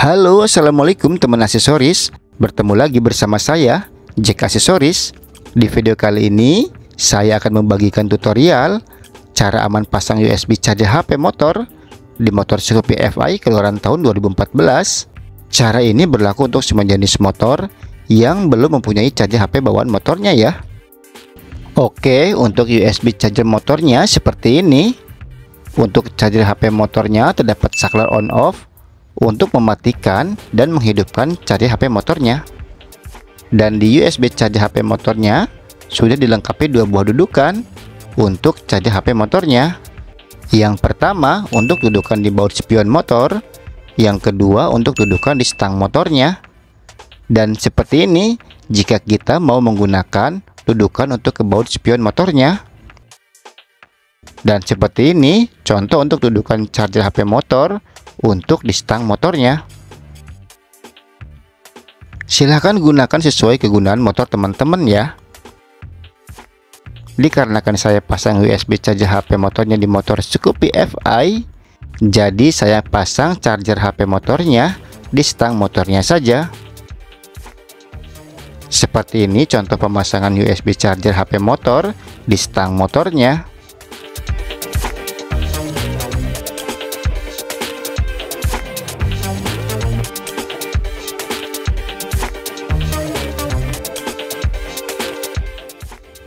Halo, Assalamualaikum teman aksesoris. Bertemu lagi bersama saya, Jack Aksesoris. Di video kali ini, saya akan membagikan tutorial Cara aman pasang USB charger HP motor Di motor Scoopy FI keluaran tahun 2014 Cara ini berlaku untuk semua jenis motor Yang belum mempunyai charger HP bawaan motornya ya. Oke, untuk USB charger motornya seperti ini. Untuk charger HP motornya terdapat saklar on off untuk mematikan dan menghidupkan charger HP motornya. Dan di USB charger HP motornya sudah dilengkapi dua buah dudukan untuk charger HP motornya. Yang pertama untuk dudukan di baut spion motor, yang kedua untuk dudukan di stang motornya. Dan seperti ini jika kita mau menggunakan dudukan untuk ke baut spion motornya. Dan seperti ini contoh untuk dudukan charger HP motor untuk di stang motornya. Silahkan gunakan sesuai kegunaan motor teman-teman ya. Dikarenakan saya pasang USB charger HP motornya di motor Scoopy FI, jadi saya pasang charger HP motornya di stang motornya saja. Seperti ini contoh pemasangan USB charger HP motor di stang motornya.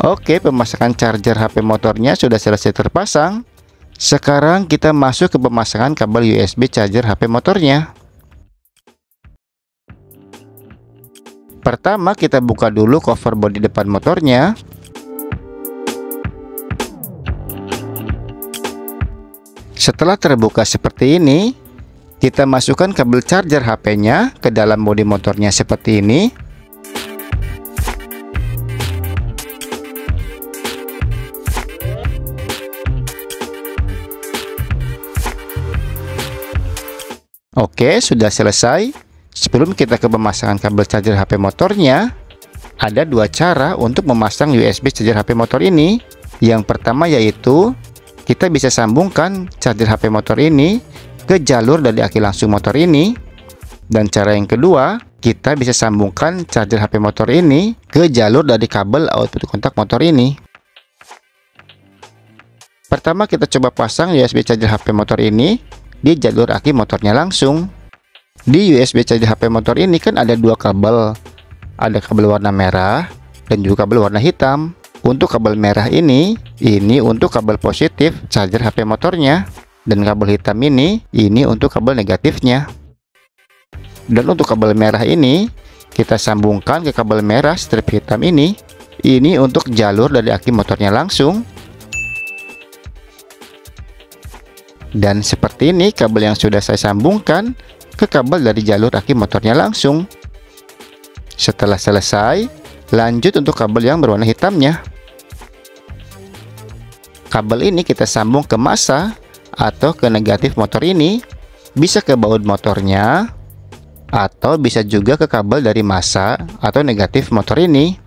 Oke, pemasangan charger HP motornya sudah selesai terpasang. Sekarang kita masuk ke pemasangan kabel USB charger HP motornya. Pertama, kita buka dulu cover bodi depan motornya. Setelah terbuka seperti ini, kita masukkan kabel charger HP-nya ke dalam bodi motornya seperti ini. Oke, sudah selesai. Sebelum kita ke pemasangan kabel charger HP motornya, ada dua cara untuk memasang USB charger HP motor ini. Yang pertama yaitu kita bisa sambungkan charger HP motor ini ke jalur dari aki langsung motor ini. Dan cara yang kedua, kita bisa sambungkan charger HP motor ini ke jalur dari kabel output kontak motor ini. Pertama kita coba pasang USB charger HP motor ini di jalur aki motornya langsung. Di USB charger HP motor ini kan ada dua kabel. Ada kabel warna merah dan juga kabel warna hitam. Untuk kabel merah ini, ini untuk kabel positif charger HP motornya. Dan kabel hitam ini, ini untuk kabel negatifnya. Dan untuk kabel merah ini, kita sambungkan ke kabel merah strip hitam ini. Ini untuk jalur dari aki motornya langsung Dan seperti ini kabel yang sudah saya sambungkan ke kabel dari jalur aki motornya langsung. Setelah selesai, lanjut untuk kabel yang berwarna hitamnya. Kabel ini kita sambung ke masa atau ke negatif motor ini, bisa ke baut motornya, atau bisa juga ke kabel dari masa atau negatif motor ini.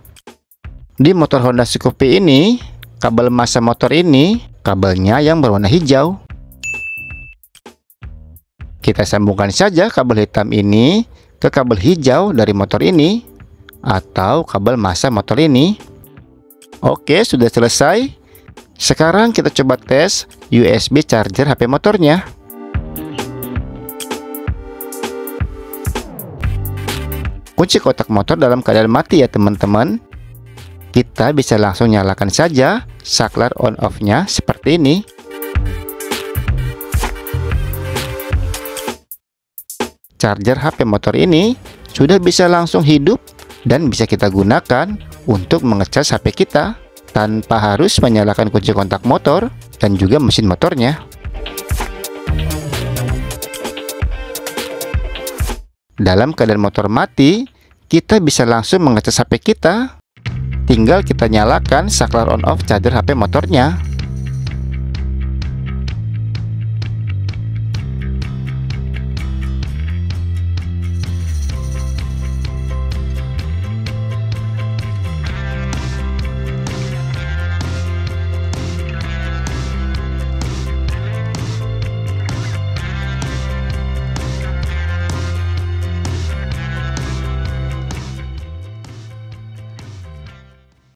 Di motor Honda Scoopy ini, kabel masa motor ini, kabelnya yang berwarna hijau. Kita sambungkan saja kabel hitam ini ke kabel hijau dari motor ini atau kabel masa motor ini. Oke, sudah selesai. Sekarang kita coba tes USB charger HP motornya. Kunci kotak motor dalam keadaan mati ya teman-teman. Kita bisa langsung nyalakan saja saklar on off-nya seperti ini. Charger HP motor ini sudah bisa langsung hidup dan bisa kita gunakan untuk mengecas HP kita tanpa harus menyalakan kunci kontak motor dan juga mesin motornya. Dalam keadaan motor mati, kita bisa langsung mengecas HP kita. Tinggal kita nyalakan saklar on off charger HP motornya.